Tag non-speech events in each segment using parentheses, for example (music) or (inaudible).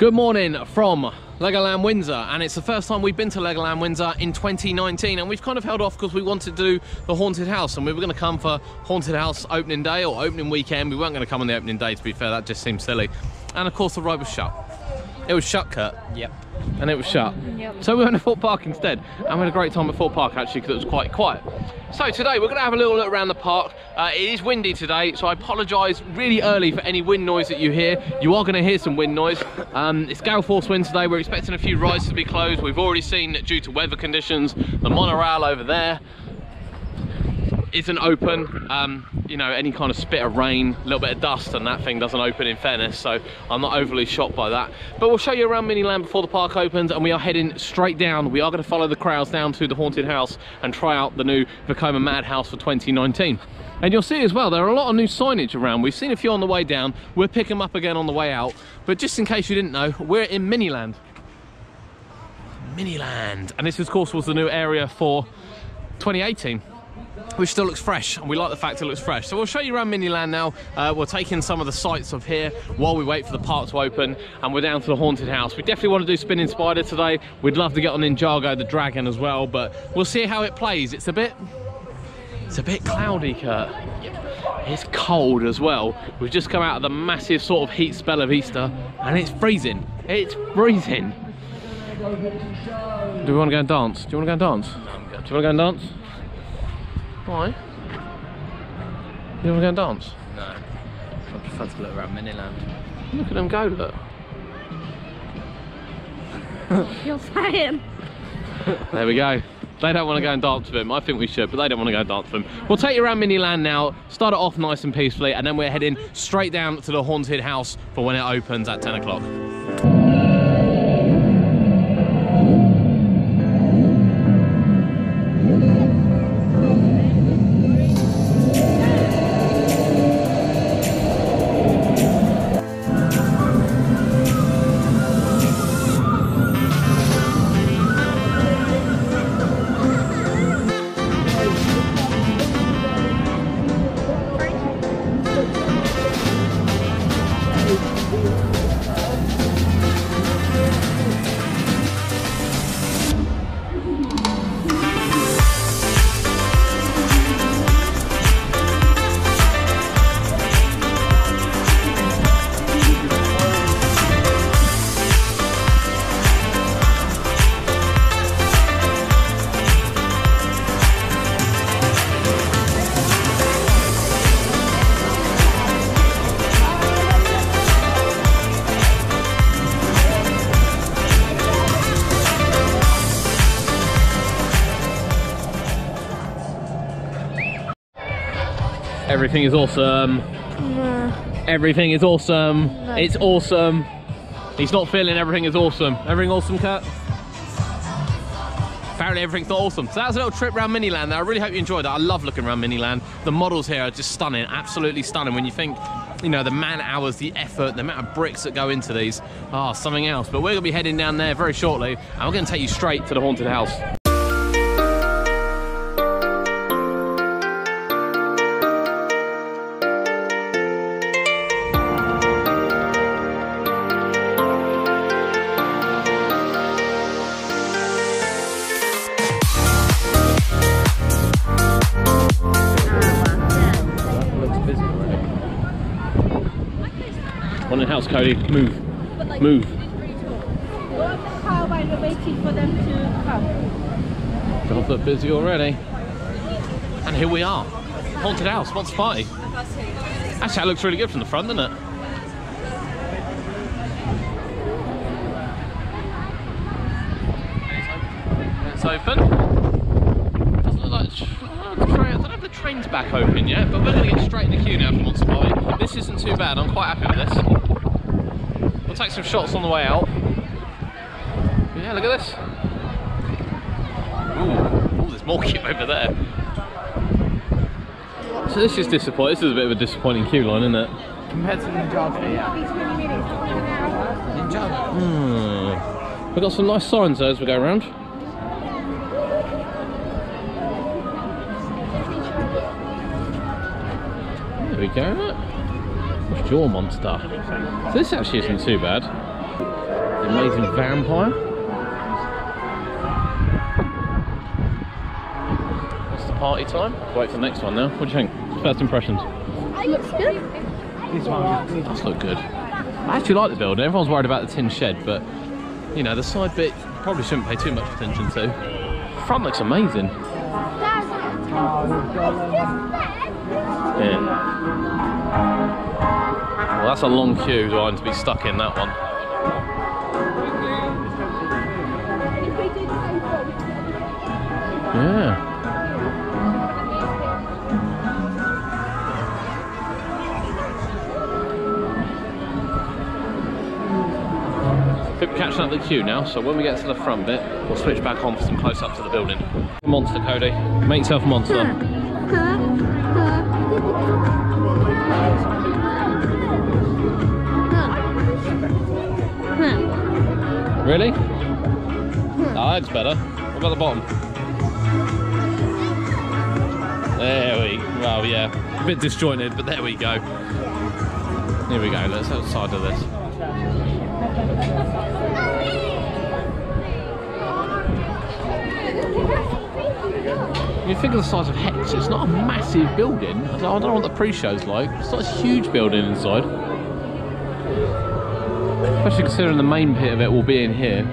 Good morning from Legoland Windsor and it's the first time we've been to Legoland Windsor in 2019 and we've kind of held off because we wanted to do the Haunted House and we were going to come for Haunted House opening day or opening weekend. We weren't going to come on the opening day to be fair, that just seemed silly. And of course the ride was shut. It was shut, Kurt. Yep. And it was shut. Yep. So we went to Thorpe Park instead and we had a great time at Thorpe Park actually because it was quite quiet. So today we're going to have a little look around the park. Uh, it is windy today so I apologise really early for any wind noise that you hear. You are going to hear some wind noise. Um, it's gale force wind today. We're expecting a few rides to be closed. We've already seen that due to weather conditions the monorail over there isn't open. Um, you know, any kind of spit of rain, a little bit of dust, and that thing doesn't open in fairness. So I'm not overly shocked by that. But we'll show you around Miniland before the park opens, and we are heading straight down. We are going to follow the crowds down to the haunted house and try out the new Vekoma Madhouse for 2019. And you'll see as well, there are a lot of new signage around. We've seen a few on the way down. We'll pick them up again on the way out. But just in case you didn't know, we're in Miniland. Miniland. And this, of course, was the new area for 2018 which still looks fresh and we like the fact it looks fresh. So we'll show you around miniland now. Uh, we'll take in some of the sights of here while we wait for the park to open and we're down to the haunted house. We definitely want to do spinning spider today. We'd love to get on ninjago the dragon as well but we'll see how it plays. It's a bit it's a bit cloudy kurt. It's cold as well. We've just come out of the massive sort of heat spell of easter and it's freezing. It's freezing. Do we want to go and dance? Do you want to go and dance? Do you want to go and dance why? You want to go and dance? No. I prefer to look around Miniland. Look at them go, look. (laughs) You're saying? There we go. They don't want to go and dance with him. I think we should, but they don't want to go and dance with him. We'll take you around Miniland now, start it off nice and peacefully, and then we're heading straight down to the haunted house for when it opens at 10 o'clock. Everything is awesome. Everything is awesome. It's awesome. He's not feeling everything is awesome. Everything awesome, Kurt? Apparently everything's not awesome. So that was a little trip around Miniland there. I really hope you enjoyed that. I love looking around Miniland. The models here are just stunning, absolutely stunning. When you think, you know, the man hours, the effort, the amount of bricks that go into these, ah, something else. But we're gonna be heading down there very shortly and we're gonna take you straight to the haunted house. Move. We're on the car while we're waiting for them to come. Does look busy already. And here we are. Haunted house, what's party? Actually, that looks really good from the front, doesn't it? It's open. Doesn't look like oh, the train, I don't know if the train's back open yet, but we're going to get straight in the queue now for Monster Party. This isn't too bad, I'm quite happy with this. We'll take some shots on the way out. But yeah, look at this. Ooh, ooh, there's more (laughs) queue over there. So this is disappointing. This is a bit of a disappointing queue line, isn't it? Compared to Ninjago, yeah. Ninjago. Hmm. We've got some nice signs there as we go around. There we go. What's your monster? So this actually isn't too bad. The amazing vampire. What's the party time? Wait for the next one now. What do you think? First impressions. Looks good. This one Does look good. I actually like the building. Everyone's worried about the tin shed, but you know the side bit probably shouldn't pay too much attention to. Front looks amazing. Yeah. Well, that's a long queue line to be stuck in that one. Yeah. People catching up the queue now, so when we get to the front bit, we'll switch back on for some close-ups of the building. Monster, Cody. Make yourself monster. (laughs) Really? Ah, oh, that's better. What about the bottom? There we Well, yeah. A bit disjointed, but there we go. Here we go. Let's outside of this. You think of the size of Hex, it's not a massive building. I don't know what the pre-show's like. It's not a huge building inside. Especially considering the main bit of it will be in here.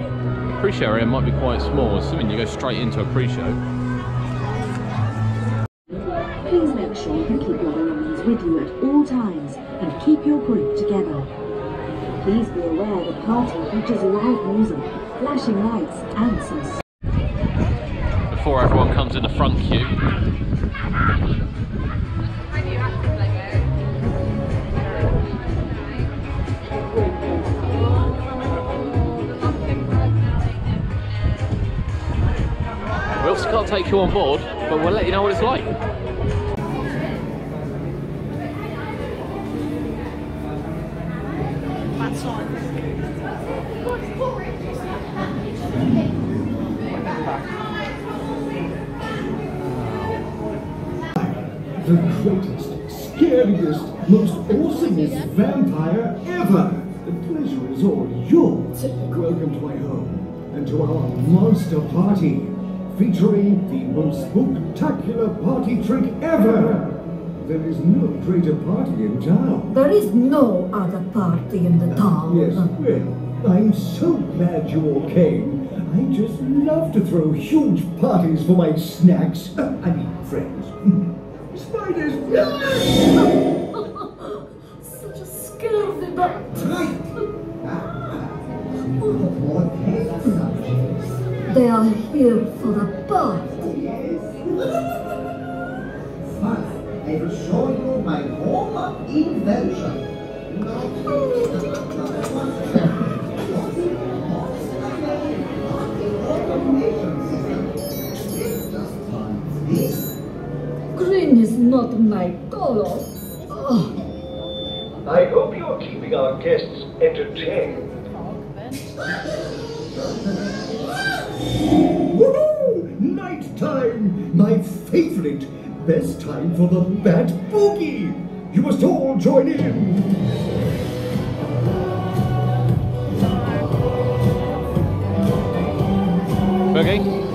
Pre-show area might be quite small, assuming you go straight into a pre-show. Please make sure you keep your belongings with you at all times and keep your group together. Please be aware the party features loud music, flashing lights, and some Before everyone comes in the front queue. Can't take you on board, but we'll let you know what it's like. the greatest, scariest, most awesomest vampire ever. The pleasure is all yours. Welcome to my home and to our monster party, featuring the most spectacular party trick ever. There is no greater party in town. There is no other party in the town. Yes, well, I'm so glad you all came. I just love to throw huge parties for my snacks. Uh, I mean, friends. (laughs) Spiders! Such a scary but they are here for a party. I will show you my home invention. Green is not my color. Oh, I hope you're keeping our guests entertained. Woohoo! Night time! My favorite! Best time for the Bat Boogie! You must all join in! Boogie?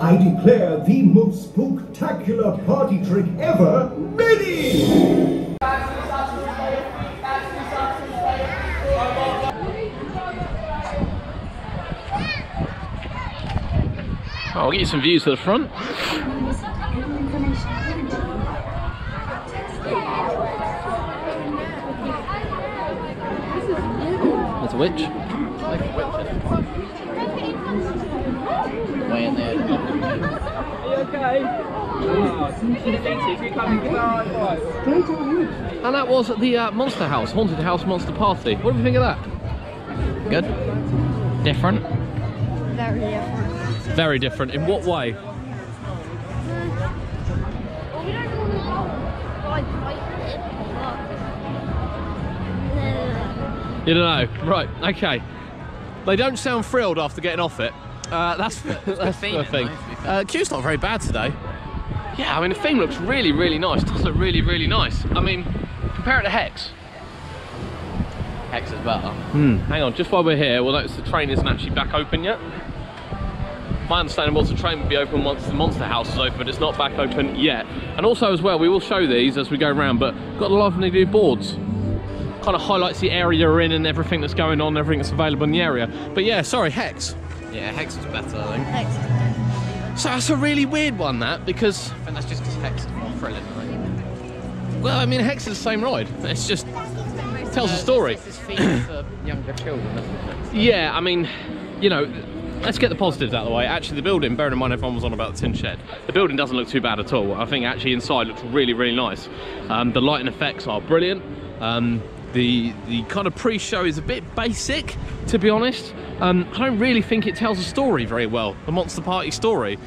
I declare the most spectacular party trick ever ready! I'll get you some views to the front. There's a witch. Way in there. okay? And that was the uh, Monster House, Haunted House Monster Party. What do you think of that? Good? Different? Very different. Very different. In what way? Well, we don't normally go like like it, but You don't know. Right, okay. They don't sound thrilled after getting off it. Uh, that's (laughs) that's the thing. Uh, queue's not very bad today. yeah, I mean the theme looks really, really nice. It does look really, really nice. I mean, compare it to Hex. Hex is better. Hmm. Hang on, just while we're here, we'll notice the train isn't actually back open yet. My understanding was the train would be open once the Monster House is open, but it's not back open yet. And also as well, we will show these as we go around, but got a lovely new boards. Kind of highlights the area you're in and everything that's going on, everything that's available in the area. But yeah, sorry, Hex. Yeah, Hex is better, I think. Hex better. So that's a really weird one, that, because, I think that's just because Hex is more thrilling, right? well, I mean, Hex is the same ride. It's just, tells a uh, story. This is themed for (coughs) younger children, isn't? Yeah, I mean, you know, let's get the positives out of the way. Actually, the building, bearing in mind everyone was on about the tin shed, the building doesn't look too bad at all. I think actually inside looks really, really nice. Um, the lighting effects are brilliant. Um, the the kind of pre-show is a bit basic, to be honest. Um, I don't really think it tells a story very well, the Monster Party story.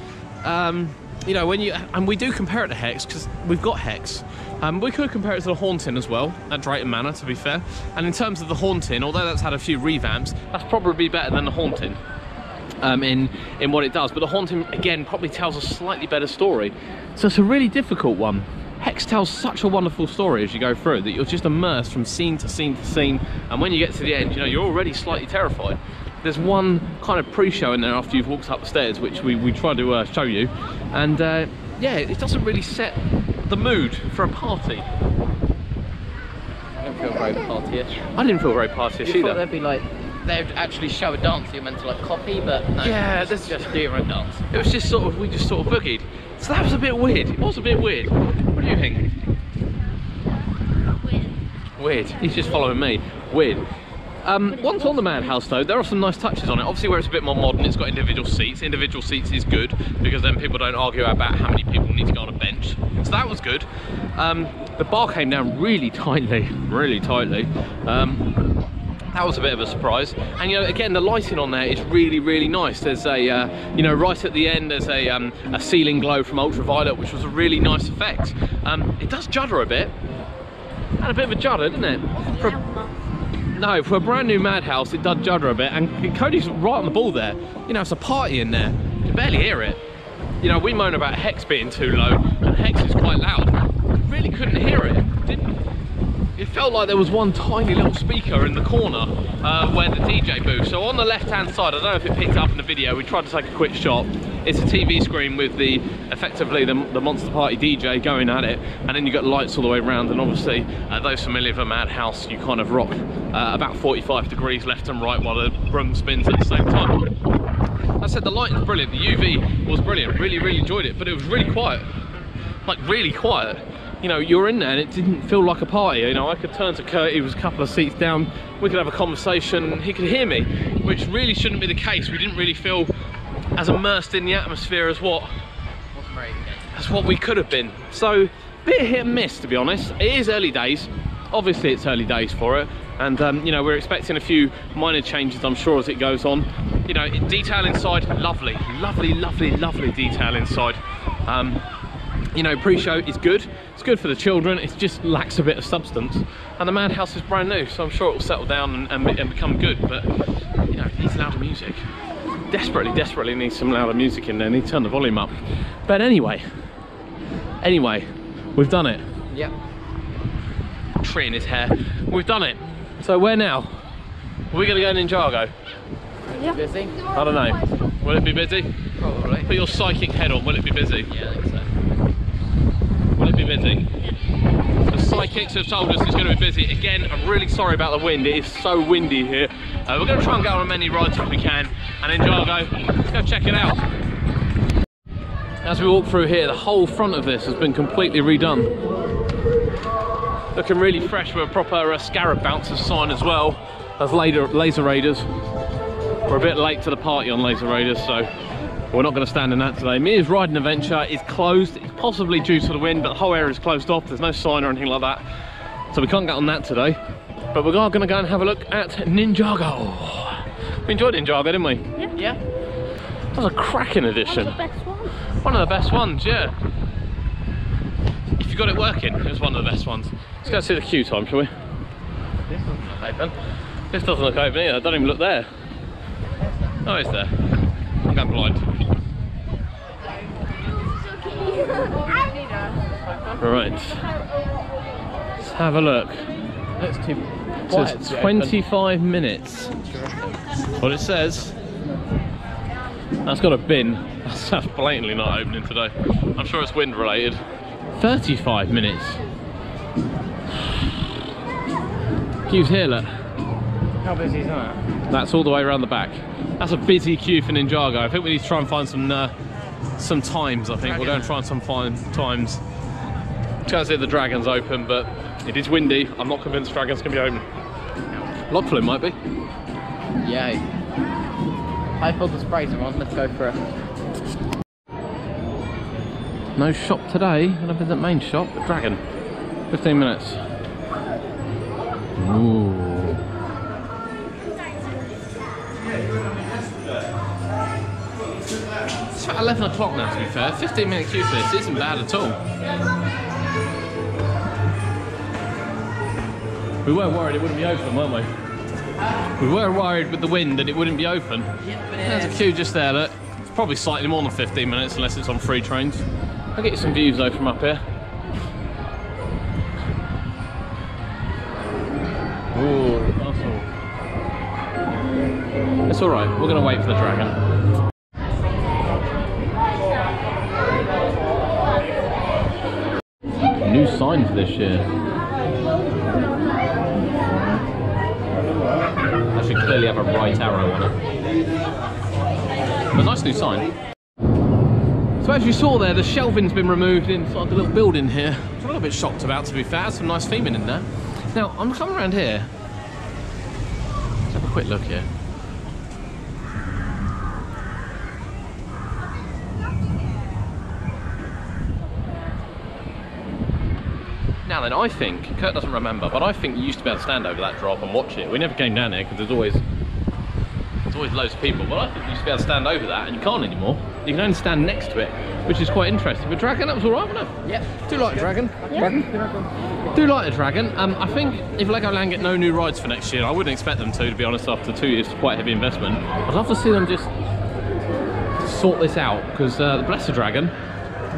Um, you know, when you and we do compare it to Hex because we've got Hex. Um, we could compare it to the Haunting as well at Drayton Manor, to be fair. And in terms of the Haunting, although that's had a few revamps, that's probably better than the Haunting um, in in what it does. But the haunting again probably tells a slightly better story. So it's a really difficult one. Hex tells such a wonderful story as you go through that you're just immersed from scene to scene to scene. And when you get to the end, you know you're already slightly terrified. There's one kind of pre-show in there after you've walked up the stairs, which we, we try to uh, show you. And uh, yeah, it doesn't really set the mood for a party. I don't feel very party-ish. I didn't feel very partyish You thought either. there'd be like, they'd actually show a dance you're meant to like copy, but no. Yeah, just, that's- just do your own dance. It was just sort of, we just sort of boogied. So that was a bit weird. It was a bit weird. What do you think? Weird. He's just following me. Weird. Um, once on the Madhouse though, there are some nice touches on it. Obviously where it's a bit more modern, it's got individual seats. Individual seats is good because then people don't argue about how many people need to go on a bench. So that was good. Um, the bar came down really tightly, really tightly. Um, that was a bit of a surprise. And you know again the lighting on there is really really nice. There's a uh, you know right at the end there's a, um, a ceiling glow from ultraviolet which was a really nice effect. Um, it does judder a bit. Had a bit of a judder didn't it? For a, no for a brand new madhouse it does judder a bit. And Cody's right on the ball there. You know it's a party in there. You can barely hear it. You know we moan about Hex being too low and Hex is quite loud. Really couldn't hear it felt like there was one tiny little speaker in the corner uh, where the DJ booth. So on the left hand side, I don't know if it picked up in the video, we tried to take a quick shot. It's a TV screen with the effectively the, the Monster Party DJ going at it, and then you've got lights all the way around. And obviously, uh, those familiar with a Madhouse, you kind of rock uh, about 45 degrees left and right while the broom spins at the same time. I said the lighting's brilliant, the UV was brilliant, really, really enjoyed it, but it was really quiet, like really quiet you know, you're in there and it didn't feel like a party. You know, I could turn to Kurt, he was a couple of seats down, we could have a conversation, he could hear me, which really shouldn't be the case. We didn't really feel as immersed in the atmosphere as what as what we could have been. So, bit hit and miss to be honest. It is early days. Obviously it's early days for it. And um, you know, we're expecting a few minor changes, I'm sure, as it goes on. You know, detail inside, lovely, lovely, lovely, lovely detail inside. Um, you know, pre-show is good. It's good for the children. It just lacks a bit of substance. And the Madhouse is brand new, so I'm sure it will settle down and, and, and become good. But you know, it needs louder music. Desperately, desperately needs some louder music in there. Need to turn the volume up. But anyway, anyway, we've done it. Yep. Tree in his hair. We've done it. So where now? Are we gonna go Ninjago? Busy? I don't know. Will it be busy? Probably. Put your psychic head on. Will it be busy? Yeah, I think so. Will it be busy? The psychics have told us it's going to be busy. Again, I'm really sorry about the wind. It is so windy here. Uh, we're going to try and go on as many rides as we can. And in Jargo, let's go check it out. As we walk through here, the whole front of this has been completely redone. Looking really fresh with a proper uh, Scarab Bouncers sign as well as Laser, laser Raiders. We're a bit late to the party on Laser Raiders, so we're not going to stand in that today. Mia's Riding Adventure is closed. It's possibly due to the wind, but the whole area is closed off. There's no sign or anything like that. So we can't get on that today. But we are going to go and have a look at Ninjago. We enjoyed Ninjago, didn't we? Yeah. That was a cracking edition. The best one. One of the best ones, yeah. If you got it working, it was one of the best ones. Let's go see the queue time, shall we? This one's not open. This doesn't look open either. I Don't even look there. Oh, it's there. I'm going blind. Right. Let's have a look. Looks too It quiet. says to be open. 25 minutes. What it says. That's got a bin. That's, (laughs) that's blatantly not opening today. I'm sure it's wind related. 35 minutes. Queue's here, look. How busy is that? That's all the way around the back. That's a busy queue for Ninjago. I think we need to try and find some uh, some times. I think we'll go and try some find times. To see the dragon's open, but it is windy. I'm not convinced dragon's gonna be open. Logflume might be. Yay. I pulled the sprays on. Let's go for it. No shop today. I don't visit main shop, but dragon. 15 minutes. Ooh. About 11 o'clock now, to be fair. 15 minute queue for this isn't bad at all. We were worried it wouldn't be open, weren't we? We were worried with the wind that it wouldn't be open. There's a queue just there, look. It's probably slightly more than 15 minutes unless it's on free trains. I'll get you some views though from up here. Ooh. It's alright, we're gonna wait for the dragon. This year. That should clearly have a right arrow on it. But nice new sign. So as you saw there, the shelving's been removed inside the little building here. I'm a little bit shocked about, to be fair. Some nice theming in there. Now, I'm coming around here. Let's have a quick look here. Then, I think, Kurt doesn't remember, but I think you used to be able to stand over that drop and watch it. We never came down here because there's always there's always loads of people, but I think you used to be able to stand over that and you can't anymore. You can only stand next to it, which is quite interesting. But Dragon, that was alright, wasn't it? Yep. Do like Dragon. Dragon? Do like a Dragon. Um, I think if Legoland get no new rides for next year, I wouldn't expect them to, to be honest, after two years, quite heavy investment. I'd love to see them just sort this out, because uh, the Blessed Dragon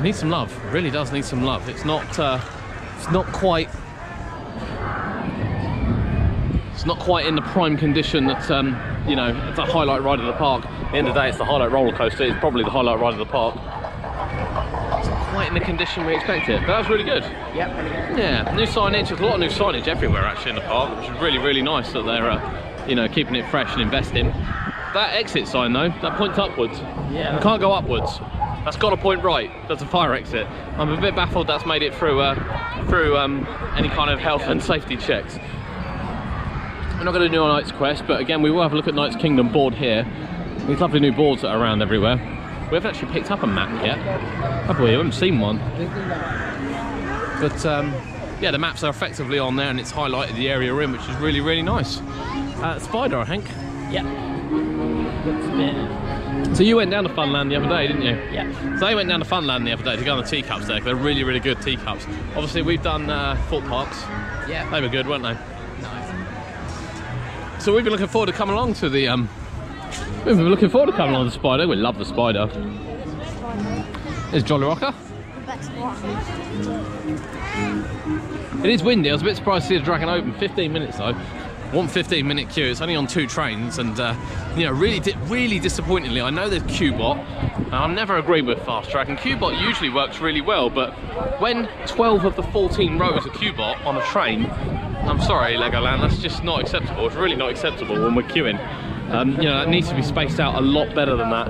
needs some love. Really does need some love. It's not, uh, it's not quite it's not quite in the prime condition that um, you know it's a highlight ride of the park. At the end of the day, it's the highlight roller coaster. It's probably the highlight ride of the park. It's not quite in the condition we expected, but that was really good. Yep. Yeah, new signage. There's a lot of new signage everywhere actually in the park, which is really really nice that they're uh, you know keeping it fresh and investing. That exit sign though, that points upwards. Yeah. You can't go upwards. That's got to point right. That's a fire exit. I'm a bit baffled that's made it through uh, through um, any kind of health and safety checks. We're not going to do a Knights Quest, but again, we will have a look at Knights Kingdom board here. These lovely new boards that are around everywhere. We haven't actually picked up a map yet, have we? We haven't seen one. But um, yeah, the maps are effectively on there and it's highlighted the area we're in, which is really, really nice. Uh, Spider, I think. Yep. A bit. So you went down to Funland the other day, didn't you? Yeah. So they went down to Funland the other day to go on the teacups there, They're really, really good teacups. Obviously, we've done uh, Thorpe Parks. Yeah. They were good, weren't they? Nice. So we've been looking forward to coming along to the um we've been looking forward to coming along to the spider. We love the spider. There's Jolly Rocker. It is windy. I was a bit surprised to see the dragon open. 15 minutes though. One 15 minute queue. It's only on two trains, and uh, you know, really, di really disappointingly, I know there's Qbot. and I'm never agreed with Fast Track, and Qbot usually works really well, but when 12 of the 14 rows are Qbot on a train, I'm sorry, Legoland, that's just not acceptable. It's really not acceptable when we're queuing. Um, you know, that needs to be spaced out a lot better than that.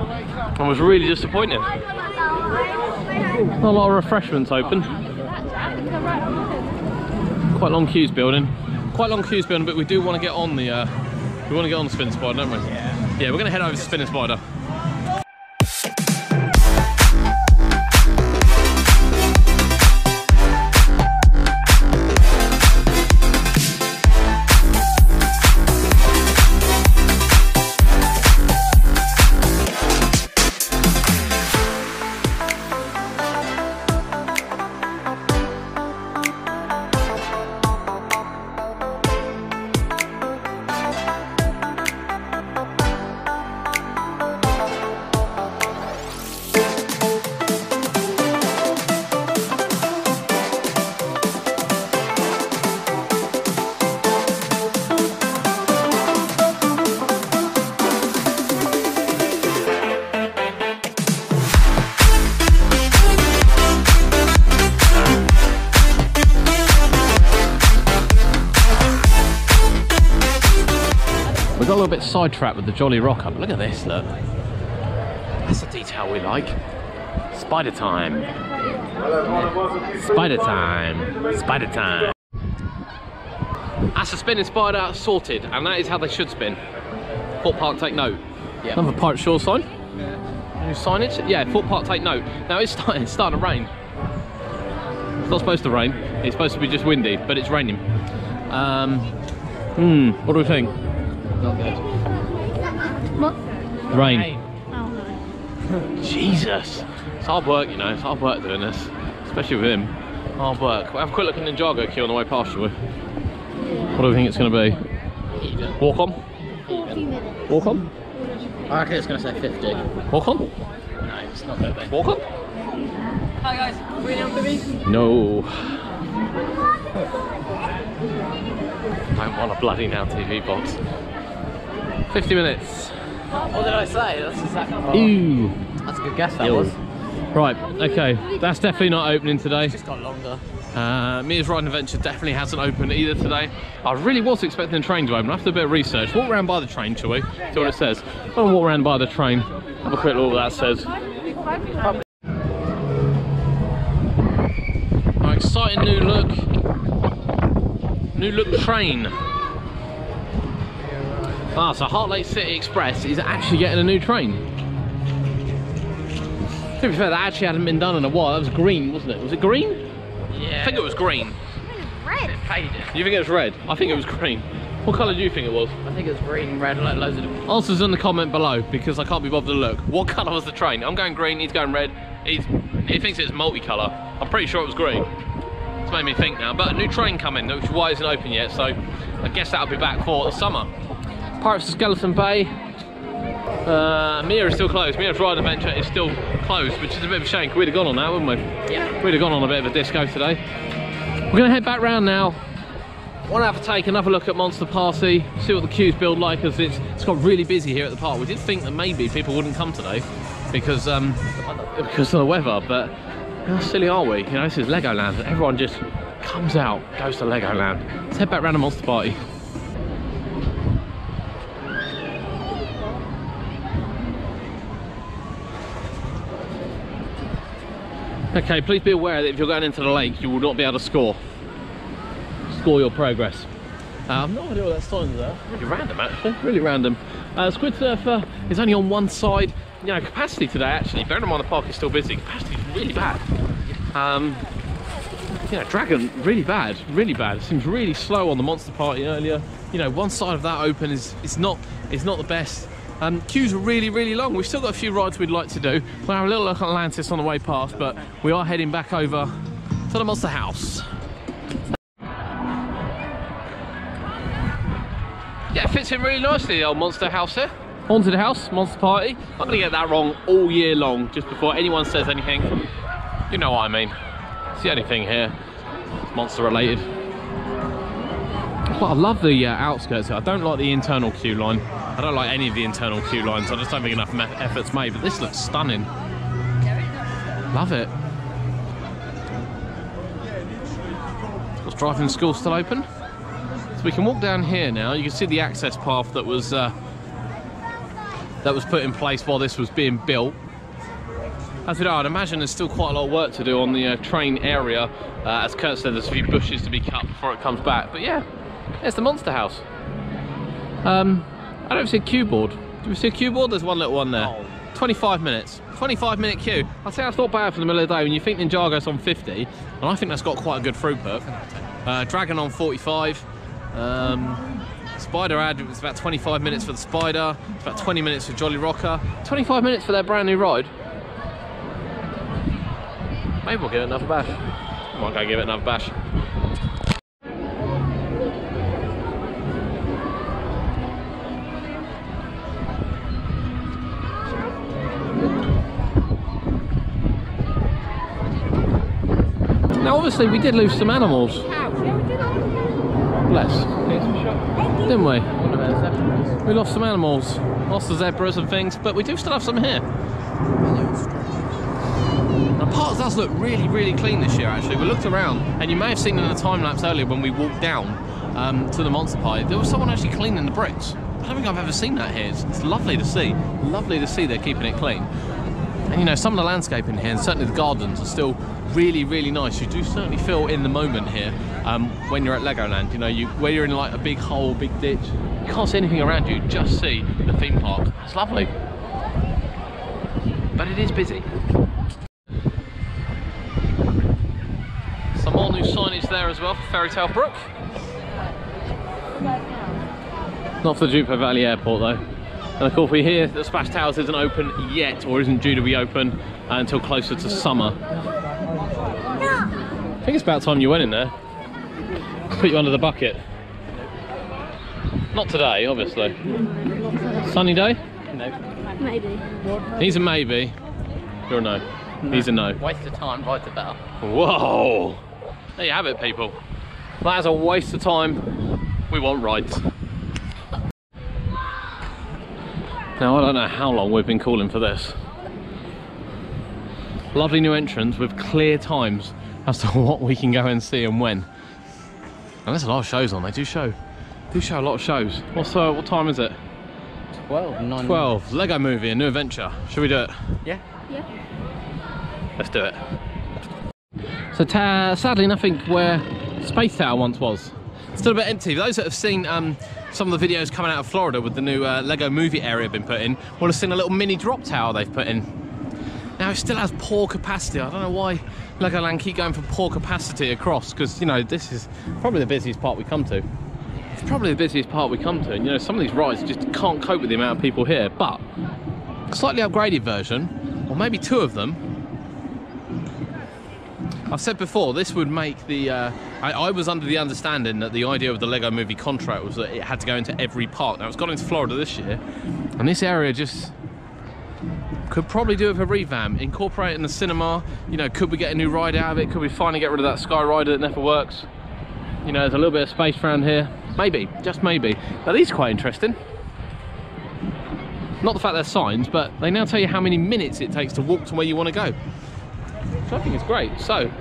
I was really disappointed. Not a lot of refreshments open. Quite long queues building. Quite long queues building, but we do want to get on the uh, we want to get on the spin spider, don't we? Yeah. Yeah, we're gonna head over to spinning spider. Little bit sidetracked with the Jolly Rocker, but look at this, look. That's the detail we like. Spider time. Spider time. Spider time. That's a spinning spider sorted, and that is how they should spin. Thorpe Park, take note. Yeah. Another Pirate Shore sign. New signage? Yeah, Thorpe Park, take note. Now it's (laughs) starting, it's starting to rain. It's not supposed to rain. It's supposed to be just windy, but it's raining. Um, hmm, what do we think? Not good. Rain. Oh. (laughs) Jesus. It's hard work, you know. It's hard work doing this, especially with him. Hard work. We'll have a quick look at Ninjago queue on the way past, shall we? What do we think it's going to be? Walk on? 40 minutes. Walk on? I reckon it's going to say 50. Walk on? No, it's not going to be. Walk on? Hi guys, we on the No. (laughs) Don't want a bloody now TV box. 50 minutes. What did I say? That's exactly Ooh, That's a good guess, that Ew. was. Right, okay. That's definitely not opening today. It's got longer. Uh, Mia's Riding Adventure definitely hasn't opened either today. I really was expecting the train to open. I have to do a bit of research. Walk around by the train, shall we? See what it says. I'm gonna walk around by the train. Have a quick look at what that says. Our exciting new look. New look train. Ah, so Heart Lake City Express is actually getting a new train. To be fair, that actually hadn't been done in a while. That was green, wasn't it? Was it green? Yeah. I think it was green. Red. Faded. You think it was red? I think it was green. What colour do you think it was? I think it was green, red, like loads of different. Answers in the comment below because I can't be bothered to look. What colour was the train? I'm going green, he's going red. He's, he thinks it's multicolour. I'm pretty sure it was green. It's made me think now. But a new train coming, which is why it isn't open yet, so I guess that'll be back for the summer. Pirates of Skeleton Bay. Uh, Mia is still closed. Mia's Ride Adventure is still closed, which is a bit of a shame. We'd have gone on that, wouldn't we? Yeah. We'd have gone on a bit of a disco today. We're going to head back round now. Want to have a take another look at Monster Party, see what the queues build like, as it's, it's got really busy here at the park. We did think that maybe people wouldn't come today because um, because of the weather, but how silly are we? You know, this is Legoland, and everyone just comes out, goes to Legoland. Let's head back round to Monster Party. Okay, please be aware that if you're going into the lake, you will not be able to score. Score your progress. Uh, I've no idea what that sign's there. Really random, actually. Really random. Uh, Squid Surfer is only on one side. You know, capacity today, actually, bearing in mind the park is still busy, capacity is really bad. Um, you know, Dragon, really bad, really bad. It seems really slow on the Monster Party earlier. You know, one side of that open is it's not it's not the best. Um, queues are really, really long. We've still got a few rides we'd like to do. We'll have a little look at Atlantis on the way past, but we are heading back over to the Monster House. Yeah, it fits in really nicely, the old Monster House here. Haunted House, Monster Party. I'm going to get that wrong all year long, just before anyone says anything. You know what I mean. It's the only thing here. Monster related. I love the uh, outskirts. I don't like the internal queue line. I don't like any of the internal queue lines. I just don't think enough effort's made. But this looks stunning. Love it. Was driving school still open? So we can walk down here now. You can see the access path that was uh, that was put in place while this was being built. As you know, I'd imagine there's still quite a lot of work to do on the uh, train area. Uh, as Kurt said, there's a few bushes to be cut before it comes back. But yeah, it's the Monster House. Um, I don't see a queue board. Do we see a queue board? There's one little one there. 25 minutes. 25 minute queue. I'd say that's not bad for the middle of the day when you think Ninjago's on 50, and I think that's got quite a good throughput. Uh, Dragon on 45. Um, Spider ad, it was about 25 minutes for the Spider, it's about 20 minutes for Jolly Rocker, 25 minutes for their brand new ride. Maybe we'll give it another bash. I might go give it another bash. Obviously we did lose some animals. Bless. Didn't we? We lost some animals. Lost the zebras and things, but we do still have some here. The park does look really, really clean this year actually. We looked around and you may have seen in the time lapse earlier when we walked down um, to the monster pie, there was someone actually cleaning the bricks. I don't think I've ever seen that here. It's, it's lovely to see. Lovely to see they're keeping it clean. And you know, some of the landscaping here, and certainly the gardens, are still really, really nice. You do certainly feel in the moment here um, when you're at Legoland. You know, you where you're in like a big hole, big ditch, you can't see anything around you. Just see the theme park. It's lovely, but it is busy. Some more new signage there as well for Fairy Tale Brook. Not for the Duplo Valley Airport though. And of course we hear that Splash Towers isn't open yet or isn't due to be open uh, until closer to summer. I think it's about time you went in there. Put you under the bucket. Not today, obviously. Sunny day? No. Maybe. He's a maybe. You're a no. He's a no. Waste of time, right about. Whoa! There you have it, people. That is a waste of time. We want rides. Now, I don't know how long we've been calling for this. Lovely new entrance with clear times as to (laughs) what we can go and see and when. And there's a lot of shows on. They do show, do show a lot of shows. What's uh, what time is it? 12, 9. 12. Lego Movie, a new adventure. Should we do it? Yeah. Yeah. Let's do it. So ta sadly nothing where Space Tower once was. Still a bit empty. Those that have seen um, some of the videos coming out of Florida with the new uh, Lego movie area been put in will have seen a little mini drop tower they've put in. Now it still has poor capacity. I don't know why Legoland keep going for poor capacity across because you know this is probably the busiest part we come to. It's probably the busiest part we come to and you know some of these rides just can't cope with the amount of people here but slightly upgraded version or maybe two of them I've said before, this would make the. Uh, I, I, was under the understanding that the idea of the Lego Movie contract was that it had to go into every park. Now it's gone into Florida this year, and this area just could probably do with a revamp, incorporate it in the cinema. You know, could we get a new ride out of it? Could we finally get rid of that Sky Rider that never works? You know, there's a little bit of space around here. Maybe, just maybe. But these are quite interesting. Not the fact they're signs, but they now tell you how many minutes it takes to walk to where you want to go. So I think it's great. So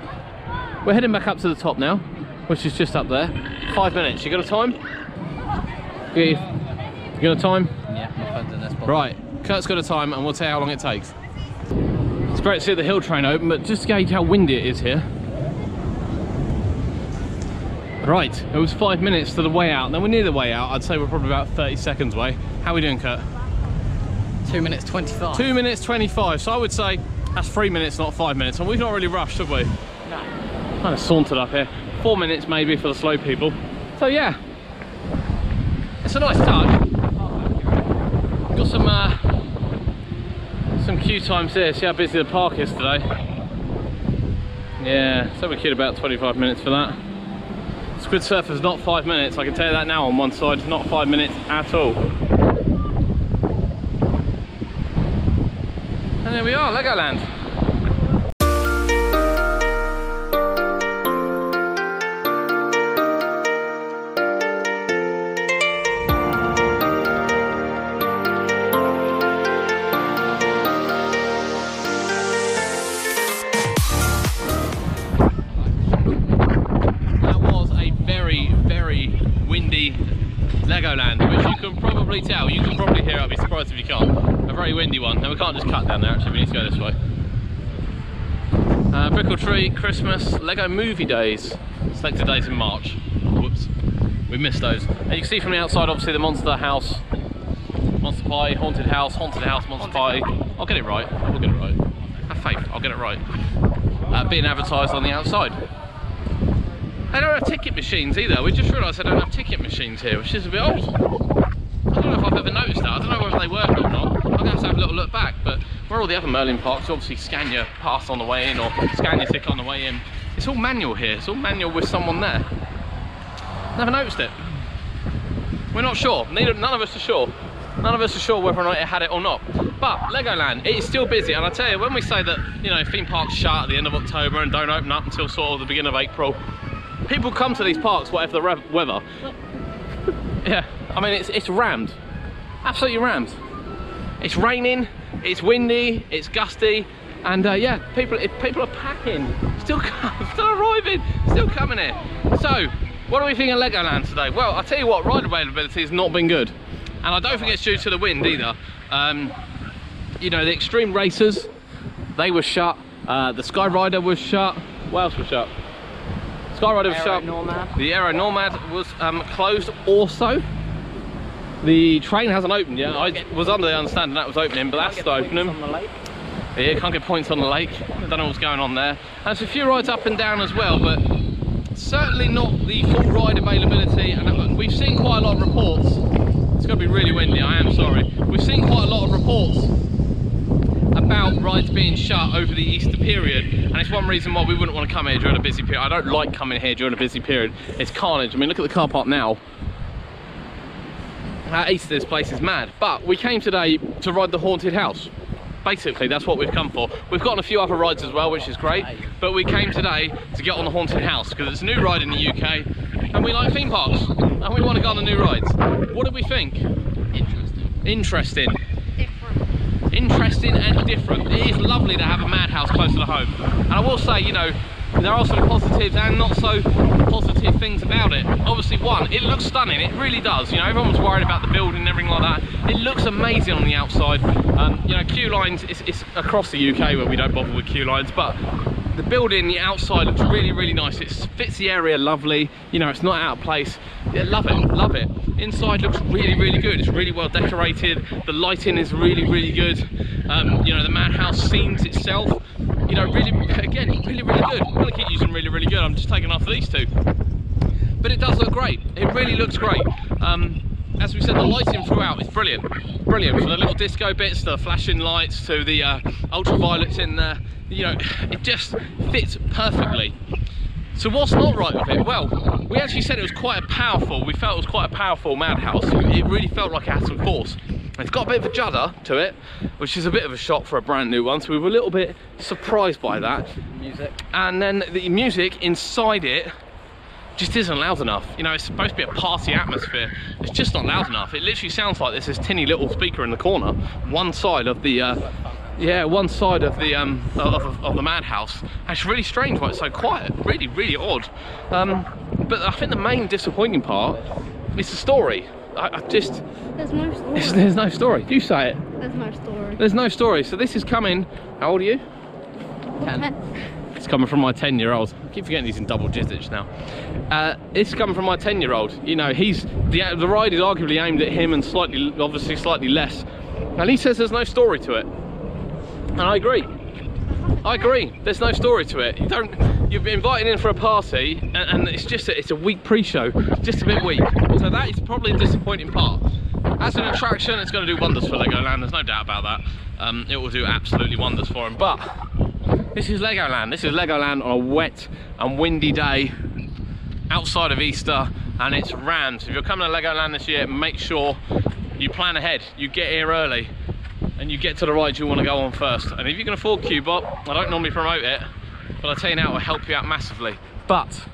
we're heading back up to the top now, which is just up there. Five minutes. You got a time? You got a time? Yeah, my phone's in this box. Right. Kurt's got a time, and we'll tell you how long it takes. It's great to see the hill train open, but just to gauge how windy it is here. Right, it was five minutes to the way out. Now we're near the way out. I'd say we're probably about 30 seconds away. How are we doing, Kurt? 2 minutes 25. Two minutes 25. So I would say that's three minutes, not five minutes. And we've not really rushed, have we? No. Kind of sauntered up here. Four minutes maybe for the slow people. So yeah, it's a nice touch. Got some uh, some queue times here. See how busy the park is today. Yeah, so we queued about 25 minutes for that. Squid Surfer's not five minutes. I can tell you that now on one side. Not five minutes at all. And there we are, Legoland. Surprised if you can't. A very windy one. Now we can't just cut down there actually, we need to go this way. Uh, Brick or Treat, Christmas, Lego Movie Days. Selected days in March. Whoops. We missed those. And you can see from the outside obviously the Monster House, Monster Pie, Haunted House, Haunted House, Monster Pie. I'll get it right, I'll get it right. Have faith, I'll get it right. Uh, being advertised on the outside. They don't have ticket machines either. We just realised they don't have ticket machines here, which is a bit odd. I don't know if I've ever noticed that. I don't know whether they work or not. I'm going to have to have a little look back, but where all the other Merlin parks, obviously scan your pass on the way in or scan your ticket on the way in. It's all manual here. It's all manual with someone there. Never noticed it. We're not sure. Neither, none of us are sure. None of us are sure whether or not it had it or not. But Legoland, it is still busy. And I tell you, when we say that, you know, theme parks shut at the end of October and don't open up until sort of the beginning of April, people come to these parks whatever the weather. yeah, I mean, it's, it's rammed. Absolutely rammed. It's raining, it's windy, it's gusty, and uh, yeah, people if people are packing, still (laughs) still arriving, still coming here. So, what do we think of Legoland today? Well, I'll tell you what, ride availability has not been good. and I don't think it's due to the wind either. Um, you know, the Extreme Racers, they were shut. Uh, the Sky Rider was shut. What else was shut? Sky Rider was Aero shut. Nomad. The Aero Nomad was um, closed also. The train hasn't opened yet. I was under the understanding that was opening, but that's still opening. on the lake. Yeah, can't get points on the lake. Don't know what's going on there. And there's a few rides up and down as well, but certainly not the full ride availability. And uh, we've seen quite a lot of reports. It's going to be really windy, I am sorry. We've seen quite a lot of reports about rides being shut over the Easter period. And it's one reason why we wouldn't want to come here during a busy period. I don't like coming here during a busy period. It's carnage. I mean, look at the car park now. At Easter, this place is mad. But we came today to ride the Haunted House. Basically, that's what we've come for. We've gotten a few other rides as well, which is great. But we came today to get on the Haunted House because it's a new ride in the UK, and we like theme parks, and we want to go on the new rides. What do we think? Interesting. Interesting. Different. Interesting and different. It is lovely to have a madhouse closer to the home. And I will say, you know, there are some positives and not so positive things about it. Obviously, one, it looks stunning. It really does. You know, everyone was worried about the building and everything like that. It looks amazing on the outside. Um, you know, queue lines, it's, it's across the UK where we don't bother with queue lines, but the building, the outside looks really, really nice. It fits the area lovely. You know, it's not out of place. Yeah, love it, love it. Inside looks really, really good. It's really well decorated. The lighting is really, really good. Um, you know, the madhouse scenes itself, you know, really, again, really, really good. I'm gonna keep using really, really good. I'm just taking off these two. But it does look great. It really looks great. Um, as we said, the lighting throughout is brilliant. Brilliant. From the little disco bits, the flashing lights, to the uh, ultraviolets in there. You know, it just fits perfectly. So what's not right with it? Well, we actually said it was quite a powerful, we felt it was quite a powerful madhouse. It really felt like it had some force. It's got a bit of a judder to it, which is a bit of a shock for a brand new one, so we were a little bit surprised by that. Music. And then the music inside it just isn't loud enough. You know, it's supposed to be a party atmosphere. It's just not loud enough. It literally sounds like there's this tinny little speaker in the corner, one side of the, uh, yeah, one side of the um, of, of the madhouse. It's really strange why it's so quiet. Really, really odd. Um, but I think the main disappointing part is the story. I, I just, There's no story. there's no story. You say it. There's no story. There's no story. So this is coming. How old are you? Ten. It's coming from my 10 year old. I keep forgetting he's in double digits now. Uh, it's coming from my 10 year old. You know, he's the, the ride is arguably aimed at him and slightly, obviously slightly less. And he says there's no story to it. And I agree. I agree. There's no story to it. You don't. You've been invited in for a party, and, and it's just a, it's a weak pre-show, just a bit weak. So that is probably the disappointing part. As an attraction, it's going to do wonders for Legoland. There's no doubt about that. Um, it will do absolutely wonders for him. But this is Legoland. This is Legoland on a wet and windy day outside of Easter, and it's rammed. If you're coming to Legoland this year, make sure you plan ahead. You get here early, and you get to the rides you want to go on first. And if you can afford Q-Bot, I don't normally promote it, but I tell you now, it will help you out massively. But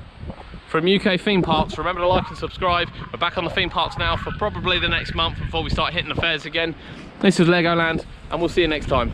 from UK theme parks, remember to like and subscribe. We're back on the theme parks now for probably the next month before we start hitting the fairs again. This is Legoland, and we'll see you next time.